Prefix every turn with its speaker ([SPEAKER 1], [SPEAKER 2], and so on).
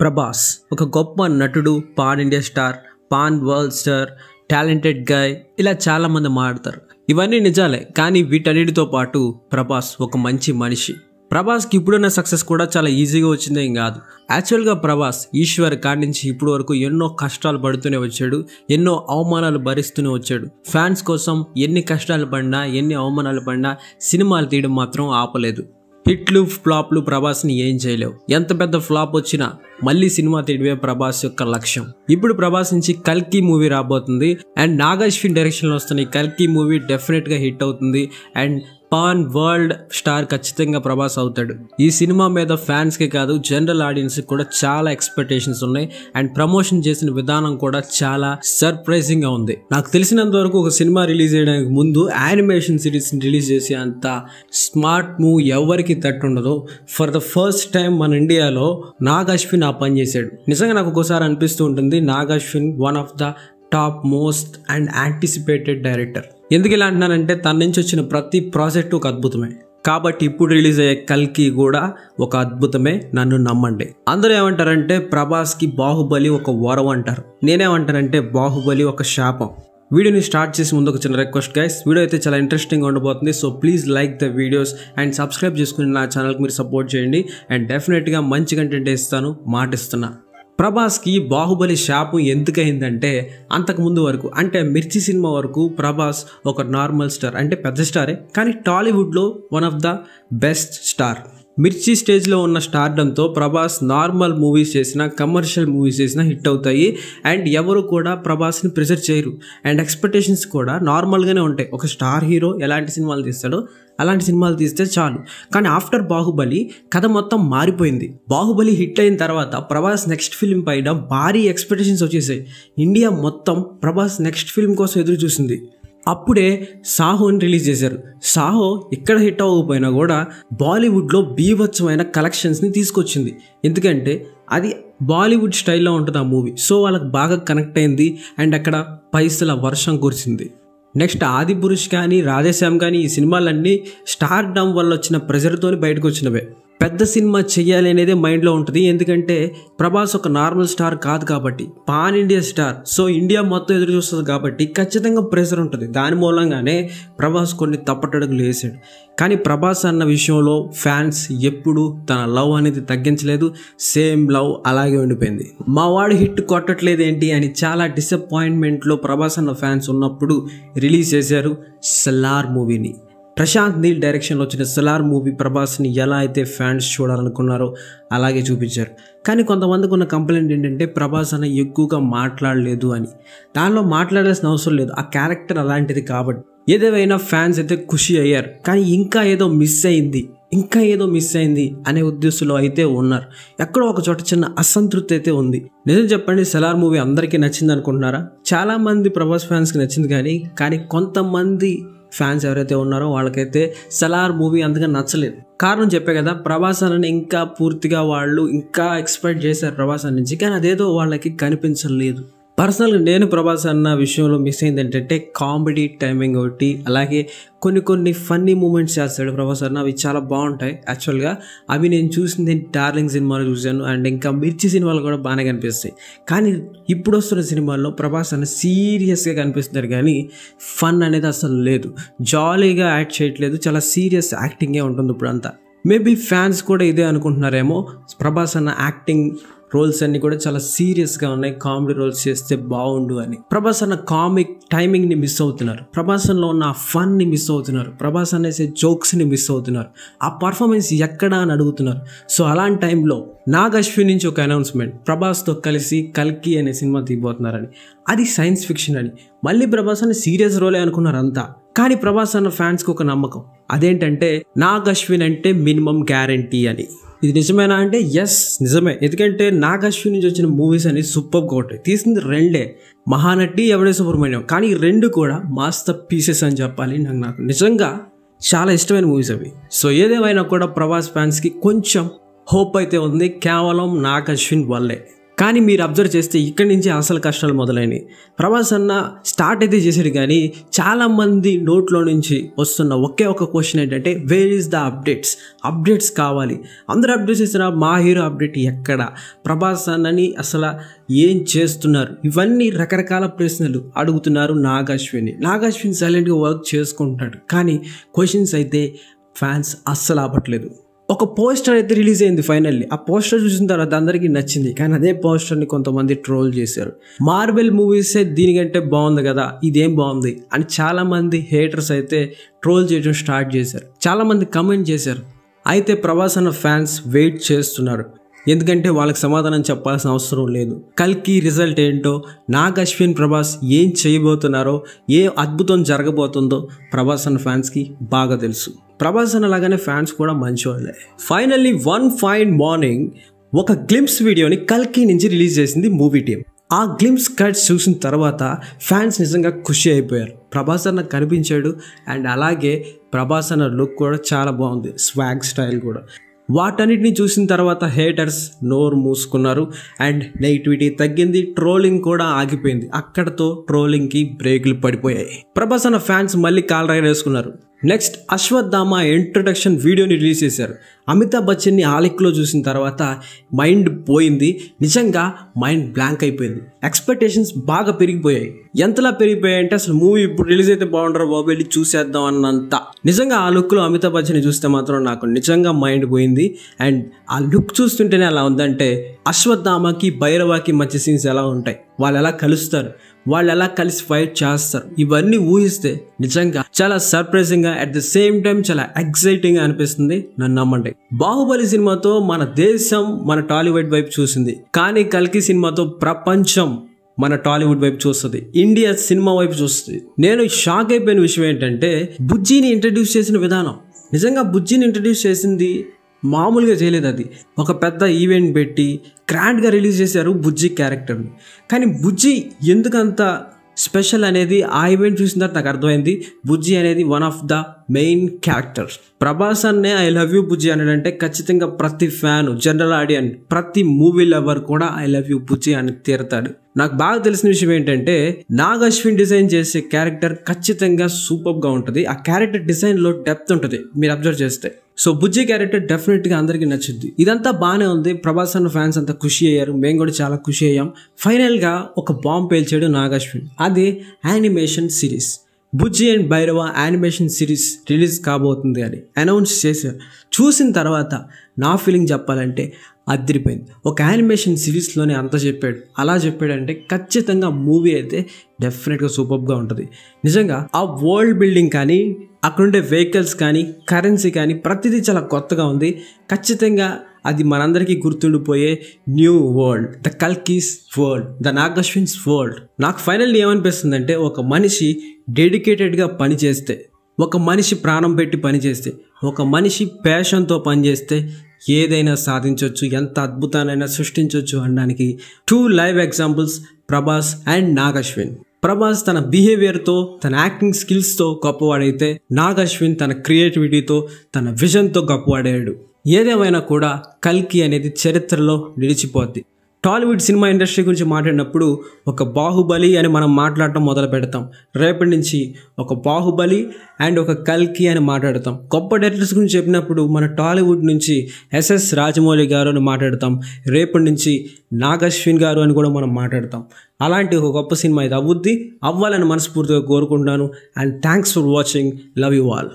[SPEAKER 1] ప్రభాస్ ఒక గొప్ప నటుడు pan India star pan world star talented guy ఇలా చాలామంది మాట్లాడతారు ఇవన్నీ నిజాలే కానీ వీటన్నిటితో పాటు ప్రభాస్ ఒక మంచి మనిషి. ప్రభాస్కి ఇప్పుడున్న సక్సెస్ కూడా చాలా ఈజీగా వచ్చిందేం కాదు. యాక్చువల్గా ప్రభాస్ ఈశ్వర్ కాడి నుంచి ఇప్పుడు వరకు ఎన్నో కష్టాలు పడుతూనే వచ్చాడు ఎన్నో అవమానాలు భరిస్తూనే వచ్చాడు. ఫ్యాన్స్ కోసం ఎన్ని కష్టాలు పడినా ఎన్ని అవమానాలు పడినా సినిమాలు తీయడం మాత్రం ఆపలేదు. హిట్లు ఫ్లాప్లు ప్రభాస్ని ఏం చేయలేవు. ఎంత పెద్ద ఫ్లాప్ వచ్చినా మళ్ళీ సినిమా తీయడమే ప్రభాస్ యొక్క లక్ష్యం. ఇప్పుడు ప్రభాస్ నుంచి కల్కి మూవీ రాబోతుంది. అండ్ నాగాశ్విన్ డైరెక్షన్లో వస్తున్న ఈ కల్కి మూవీ డెఫినెట్గా హిట్ అవుతుంది. అండ్ పాన్ వరల్డ్ స్టార్ ఖచ్చితంగా ప్రభాస్ అవుతాడు. ఈ సినిమా మీద ఫ్యాన్స్కి కాదు జనరల్ ఆడియన్స్కి కూడా చాలా ఎక్స్పెక్టేషన్స్ ఉన్నాయి. అండ్ ప్రమోషన్ చేసిన విధానం కూడా చాలా సర్ప్రైజింగ్గా ఉంది. నాకు తెలిసినంత వరకు ఒక సినిమా రిలీజ్ చేయడానికి ముందు యానిమేషన్ సిరీస్ని రిలీజ్ చేసే అంత స్మార్ట్ మూవ్ ఎవరికి తట్టుండదు ఫర్ ద ఫస్ట్ టైం మన ఇండియాలో నాగ్ అశ్విన్ ఆ పని చేశాడు. నిజంగా నాకు ఒకసారి అనిపిస్తూ ఉంటుంది Nag Ashwin one of the top most and anticipated director ఎందుకు ఇలా అంటున్నానంటే తన నుంచి వచ్చిన ప్రతి ప్రాజెక్టు ఒక అద్భుతమే. కాబట్టి ఇప్పుడు రిలీజ్ అయ్యే కల్కి కూడా ఒక అద్భుతమే నన్ను నమ్మండి. అందరూ ఏమంటారంటే ప్రభాస్కి బాహుబలి ఒక వరం అంటారు. నేనేమంటానంటే బాహుబలి ఒక శాపం. వీడియోని స్టార్ట్ చేసి ముందు ఒక చిన్న రిక్వెస్ట్ గైస్ వీడియో అయితే చాలా ఇంట్రెస్టింగ్ ఉండబోతుంది. So please like the videos and subscribe చేసుకుని నా ఛానల్కి మీరు సపోర్ట్ చేయండి. అండ్ డెఫినెట్గా మంచి కంటెంట్ ఇస్తాను. మాటిస్తున్నా. ప్రభాస్కి బాహుబలి శాపం ఎందుకయిందంటే అంతకుముందు వరకు అంటే మిర్చి సినిమా వరకు ప్రభాస్ ఒక నార్మల్ స్టార్ అంటే పెద్ద స్టారే కానీ టాలీవుడ్లో one of the best star. Mirchi స్టేజ్లో ఉన్న స్టార్డంతో ప్రభాస్ నార్మల్ మూవీస్ చేసిన కమర్షియల్ మూవీస్ చేసిన హిట్ అవుతాయి. అండ్ ఎవరు కూడా ప్రభాస్ని ప్రెజర్ చేయరు. అండ్ ఎక్స్పెక్టేషన్స్ కూడా నార్మల్గానే ఉంటాయి. ఒక స్టార్ హీరో ఎలాంటి సినిమాలు తీస్తాడో అలాంటి సినిమాలు తీస్తే చాలు. కానీ ఆఫ్టర్ బాహుబలి కథ మొత్తం మారిపోయింది. బాహుబలి హిట్ అయిన తర్వాత ప్రభాస్ నెక్స్ట్ ఫిల్మ్ పైన భారీ ఎక్స్పెక్టేషన్స్ వచ్చేసాయి. ఇండియా మొత్తం ప్రభాస్ నెక్స్ట్ ఫిల్మ్ కోసం ఎదురు చూసింది. అప్పుడే సాహోని రిలీజ్ చేశారు. సాహో ఇక్కడ హిట్ అవ్వకపోయినా కూడా బాలీవుడ్లో బీభత్సమైన కలెక్షన్స్ని తీసుకొచ్చింది. ఎందుకంటే అది బాలీవుడ్ స్టైల్లో ఉంటుంది ఆ మూవీ. సో వాళ్ళకి బాగా కనెక్ట్ అయింది అండ్ అక్కడ పైసల వర్షం కురిసింది. నెక్స్ట్ ఆది పురుష్ కానీ రాధేశ్యామ్ కానీ ఈ సినిమాలన్నీ స్టార్ డమ్ వల్ల వచ్చిన ప్రెజర్తో బయటకు వచ్చినవే. పెద్ద సినిమా చెయ్యాలి అనేదే మైండ్లో ఉంటుంది. ఎందుకంటే ప్రభాస్ ఒక నార్మల్ స్టార్ కాదు కాబట్టి pan India star. So India మొత్తం ఎదురు చూస్తుంది కాబట్టి ఖచ్చితంగా ప్రెషర్ ఉంటుంది. దాని మూలంగానే ప్రభాస్ కొన్ని తప్పటడుగులు వేసాడు. కానీ ప్రభాస్ అన్న విషయంలో ఫ్యాన్స్ ఎప్పుడు తన లవ్ అనేది తగ్గించలేదు. సేమ్ లవ్ అలాగే ఉండిపోయింది. మా వాడు హిట్ కొట్టట్లేదు ఏంటి అని చాలా డిసప్పాయింట్మెంట్లో ప్రభాస్ అన్న ఫ్యాన్స్ ఉన్నప్పుడు రిలీజ్ చేశారు సలార్ మూవీని. ప్రశాంత్ నీల్ డైరెక్షన్లో వచ్చిన సలార్ మూవీ ప్రభాస్ని ఎలా అయితే ఫ్యాన్స్ చూడాలనుకున్నారో అలాగే చూపించారు. కానీ కొంతమందికి ఉన్న కంప్లైంట్ ఏంటంటే ప్రభాస్ అన్న ఎక్కువగా మాట్లాడలేదు అని. దానిలో మాట్లాడాల్సిన అవసరం లేదు. ఆ క్యారెక్టర్ అలాంటిది కాబట్టి ఏదేమైనా ఫ్యాన్స్ అయితే ఖుషి అయ్యారు. కానీ ఇంకా ఏదో మిస్ అయింది. ఇంకా ఏదో మిస్ అయింది అనే ఉద్దేశంలో అయితే ఉన్నారు. ఎక్కడో ఒక చోట చిన్న అసంతృప్తి అయితే ఉంది. నిజం చెప్పండి సెలార్ మూవీ అందరికీ నచ్చింది అనుకుంటున్నారా చాలామంది ప్రభాస్ ఫ్యాన్స్కి నచ్చింది కానీ కానీ కొంతమంది ఫ్యాన్స్ ఎవరైతే ఉన్నారో వాళ్ళకైతే సలార్ మూవీ అంతగా నచ్చలేదు. కారణం చెప్పే కదా ప్రభాస్ అని ఇంకా పూర్తిగా వాళ్ళు ఇంకా ఎక్స్పెక్ట్ చేశారు ప్రభాస్ నుంచి కానీ అదేదో వాళ్ళకి కనిపించలేదు. పర్సనల్గా నేను ప్రభాస్ అన్న విషయంలో మిస్ అయింది ఏంటంటే కామెడీ టైమింగ్ ఒకటి అలాగే కొన్ని కొన్ని ఫన్నీ మూమెంట్స్ చేస్తాడు ప్రభాస్ అన్న అవి చాలా బాగుంటాయి. యాక్చువల్గా అవి నేను చూసింది డార్లింగ్ సినిమాలో చూశాను అండ్ ఇంకా మిర్చి సినిమాలు కూడా బాగానే కనిపిస్తాయి. కానీ ఇప్పుడు వస్తున్న సినిమాల్లో ప్రభాస్ అన్న సీరియస్గా కనిపిస్తున్నారు కానీ ఫన్ అనేది అసలు లేదు. జాలీగా యాక్ట్ చేయట్లేదు చాలా సీరియస్ యాక్టింగే ఉంటుంది ఇప్పుడు అంతా మేబీ ఫ్యాన్స్ కూడా ఇదే అనుకుంటున్నారేమో ప్రభాస్ అన్న యాక్టింగ్ రోల్స్ అన్ని కూడా చాలా సీరియస్గా ఉన్నాయి. కామెడీ రోల్స్ చేస్తే బాగుండు అని. ప్రభాస్ అన్న కామిక్ టైమింగ్ని మిస్ అవుతున్నారు. ప్రభాసంలో ఉన్న ఆ ఫన్ని మిస్ అవుతున్నారు. ప్రభాస్ అనేసే జోక్స్ని మిస్ అవుతున్నారు. ఆ పర్ఫార్మెన్స్ ఎక్కడా అని అడుగుతున్నారు. సో అలాంటి టైంలో నాగ్ అశ్విన్ నుంచి ఒక అనౌన్స్మెంట్ ప్రభాస్తో కలిసి కల్కి అనే సినిమా తీయబోతున్నారని. అది సైన్స్ ఫిక్షన్ అని. మళ్ళీ ప్రభాస్ అని సీరియస్ రోలే అనుకున్నారు అంతా. కానీ ప్రభాస్ అన్న ఫ్యాన్స్కి ఒక నమ్మకం. అదేంటంటే నాగ్ అశ్విన్ అంటే మినిమం గ్యారంటీ అని. ఇది నిజమేనా అంటే? ఎస్ నిజమే. ఎందుకంటే నాగ్ అశ్విన్ నుంచి వచ్చిన మూవీస్ అని సూపర్ కొట్టాయి తీసింది రెండే. మహానటి ఎవడే సుబ్రహ్మణ్యం కానీ ఈ రెండు కూడా మాస్టర్ పీసెస్ అని చెప్పాలి నాకు నాకు. నిజంగా చాలా ఇష్టమైన మూవీస్ అవి. సో ఏదేమైనా కూడా ప్రభాస్ ఫ్యాన్స్కి కొంచెం హోప్ అయితే ఉంది. కేవలం నాగ్ అశ్విన్ వల్లే. కానీ మీరు అబ్జర్వ్ చేస్తే ఇక్కడి నుంచి అసలు కష్టాలు మొదలైనవి ప్రభాస్ అన్న స్టార్ట్ అయితే చేశాడు కానీ చాలామంది నోట్లో నుంచి వస్తున్న ఒకే ఒక క్వశ్చన్ ఏంటంటే where is the updates updates కావాలి. అందరూ అప్డేట్స్ ఇస్తున్నా మా హీరో అప్డేట్ ఎక్కడ? ప్రభాస్ అన్నని అసలు ఏం చేస్తున్నారు? ఇవన్నీ రకరకాల ప్రశ్నలు అడుగుతున్నారు నాగాశ్విని. నాగాశ్విని సైలెంట్గా వర్క్ చేసుకుంటున్నాడు. కానీ క్వశ్చన్స్ అయితే ఫ్యాన్స్ అస్సలు ఆపట్లేదు. ఒక పోస్టర్ అయితే రిలీజ్ అయింది ఫైనల్లీ. ఆ పోస్టర్ చూసిన తర్వాత అందరికీ నచ్చింది. కానీ అదే పోస్టర్ని కొంతమంది ట్రోల్ చేశారు. మార్బెల్ మూవీసే దీనికంటే బాగుంది కదా ఇదేం బాగుంది అని చాలామంది హేటర్స్ అయితే ట్రోల్ చేయడం స్టార్ట్ చేశారు. చాలామంది కమెంట్ చేశారు. అయితే ప్రభాస్ అన్న ఫ్యాన్స్ వెయిట్ చేస్తున్నారు. ఎందుకంటే వాళ్ళకి సమాధానం చెప్పాల్సిన అవసరం లేదు. కల్కి రిజల్ట్ ఏంటో నాగ్ అశ్విన్ ప్రభాస్ ఏం చేయబోతున్నారో ఏ అద్భుతం జరగబోతుందో ప్రభాస్ అన్న ఫ్యాన్స్కి బాగా తెలుసు. ప్రభాస్ అన్న లాగానే ఫ్యాన్స్ కూడా మంచివాళ్ళే ఫైనల్లీ వన్ ఫైన్ మార్నింగ్ ఒక గ్లిమ్స్ వీడియోని కల్కి నుంచి రిలీజ్ చేసింది మూవీ టీం. ఆ గ్లిమ్స్ కట్స్ చూసిన తర్వాత ఫ్యాన్స్ నిజంగా ఖుషి అయిపోయారు. ప్రభాస్ అన్న కనిపించాడు అండ్ అలాగే ప్రభాస్ అన్న లుక్ కూడా చాలా బాగుంది. స్వాగ్ స్టైల్ కూడా. వాటన్నిటిని చూసిన తర్వాత హేటర్స్ నోరు మూసుకున్నారు. అండ్ నెగిటివిటీ తగ్గింది ట్రోలింగ్ కూడా ఆగిపోయింది. అక్కడతో ట్రోలింగ్కి బ్రేకులు పడిపోయాయి. ప్రభాస్ అన్న ఫ్యాన్స్ మళ్ళీ కాల్ రైడ్ వేసుకున్నారు. నెక్స్ట్ అశ్వత్థామ ఇంట్రొడక్షన్ వీడియోని రిలీజ్ చేశారు. అమితాబ్ బచ్చన్ని ఆలిక్లో చూసిన తర్వాత మైండ్ పోయింది. నిజంగా మైండ్ బ్లాంక్ అయిపోయింది. ఎక్స్పెక్టేషన్స్ బాగా పెరిగిపోయాయి. ఎంతలా పెరిగిపోయాయి అంటే అసలు మూవీ ఇప్పుడు రిలీజ్ అయితే బాగుంటారు బాబు వెళ్ళి చూసేద్దాం అన్నంత. నిజంగా ఆ లుక్లో అమితాబ్ బచ్చన్ని చూస్తే మాత్రం నాకు నిజంగా మైండ్ పోయింది. అండ్ ఆ లుక్ చూస్తుంటేనే అలా ఉందంటే అశ్వత్థామకి భైరవాకి మధ్య సీన్స్ ఎలా ఉంటాయి? వాళ్ళు ఎలా కలుస్తారు? వాళ్ళు ఎలా కలిసి ఫైట్ చేస్తారు. ఇవన్నీ ఊహిస్తే నిజంగా చాలా సర్ప్రైజింగ్గా అట్ ద సేమ్ టైం చాలా ఎక్సైటింగ్గా అనిపిస్తుంది. నన్ను నమ్మండి. బాహుబలి సినిమాతో మన దేశం మన టాలీవుడ్ వైపు చూసింది. కానీ కల్కి సినిమాతో ప్రపంచం మన టాలీవుడ్ వైపు చూస్తుంది. ఇండియా సినిమా వైపు చూస్తుంది. నేను షాక్ అయిపోయిన విషయం ఏంటంటే బుజ్జిని ఇంట్రడ్యూస్ చేసిన విధానం. నిజంగా బుజ్జిని ఇంట్రడ్యూస్ చేసింది మామూలుగా చేయలేదు అది. ఒక పెద్ద ఈవెంట్ పెట్టి గ్రాండ్గా రిలీజ్ చేశారు బుజ్జి క్యారెక్టర్ని కానీ బుజ్జి ఎందుకంత స్పెషల్ అనేది ఆ ఈవెంట్ చూసిన తర్వాత నాకు అర్థమైంది. బుజ్జి అనేది one of the main character Prabhas అన్నే ఐ లవ్ యూ బుజ్జి అనడంటే ఖచ్చితంగా ప్రతి ఫ్యాన్ జనరల్ ఆడియన్స్ ప్రతి మూవీ లవర్ కూడా ఐ లవ్ యూ బుజ్జి అని తీరతాడు. నాకు బాగా తెలిసిన విషయం ఏంటంటే నాగ్ అశ్విన్ డిజైన్ చేసే క్యారెక్టర్ ఖచ్చితంగా సూపర్గా ఉంటుంది. ఆ క్యారెక్టర్ డిజైన్లో డెప్త్ ఉంటుంది. మీరు అబ్జర్వ్ చేస్తే. సో బుజ్జి క్యారెక్టర్ డెఫినెట్గా అందరికీ నచ్చుద్ది. ఇదంతా బాగానే ఉంది. ప్రభాస్ అన్న ఫ్యాన్స్ అంతా ఖుషి అయ్యారు. మేము కూడా చాలా ఖుషి అయ్యాం. ఫైనల్గా ఒక బాంబ్ పేల్చాడు నాగాశ్విన్. అది animation series Bujji and Bhairava animation series release కాబోతుంది అని అనౌన్స్ చేశారు. చూసిన తర్వాత నా ఫీలింగ్ చెప్పాలంటే అదిరిపోయింది. ఒక యానిమేషన్ సిరీస్లోనే అంత చెప్పాడు. అలా చెప్పాడంటే ఖచ్చితంగా మూవీ అయితే డెఫినెట్గా సూపర్గా ఉంటుంది. నిజంగా ఆ వరల్డ్ బిల్డింగ్ కానీ అక్కడుండే వెహికల్స్ కానీ కరెన్సీ కానీ ప్రతిదీ చాలా కొత్తగా ఉంది. ఖచ్చితంగా అది మనందరికీ గుర్తుండిపోయే new world the Kalki's world the Nagashwin's world. నాకు ఫైనల్లీ ఏమనిపిస్తుందంటే ఒక మనిషి డెడికేటెడ్గా పనిచేస్తే ఒక మనిషి ప్రాణం పెట్టి పనిచేస్తే ఒక మనిషి ప్యాషన్తో పనిచేస్తే ఏదైనా సాధించవచ్చు ఎంత అద్భుతానైనా సృష్టించవచ్చు అనడానికి two live examples Prabhas and Nagashwin. Prabhas తన బిహేవియర్తో తన యాక్టింగ్ స్కిల్స్తో గొప్పవాడైతే నాగశ్విన్ తన క్రియేటివిటీతో తన విజన్తో గొప్పవాడాడు. ఏదేమైనా కూడా కల్కి అనేది చరిత్రలో నిలిచిపోద్ది. టాలీవుడ్ సినిమా ఇండస్ట్రీ గురించి మాట్లాడినప్పుడు ఒక బాహుబలి అని మనం మాట్లాడటం మొదలు పెడతాం. రేపటి నుంచి ఒక బాహుబలి అండ్ ఒక కల్కి అని మాట్లాడతాం. గొప్ప డైరెక్టర్స్ గురించి చెప్పినప్పుడు మన టాలీవుడ్ నుంచి ఎస్ఎస్ రాజమౌళి గారు అని మాట్లాడతాం. రేపటి నుంచి నాగశ్విన్ గారు అని కూడా మనం మాట్లాడతాం. అలాంటి ఒక గొప్ప సినిమా ఇది. అవ్వుద్ది అవ్వాలని మనస్ఫూర్తిగా కోరుకుంటున్నాను. And thanks for watching. Love you all.